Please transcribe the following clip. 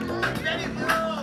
Ready, go!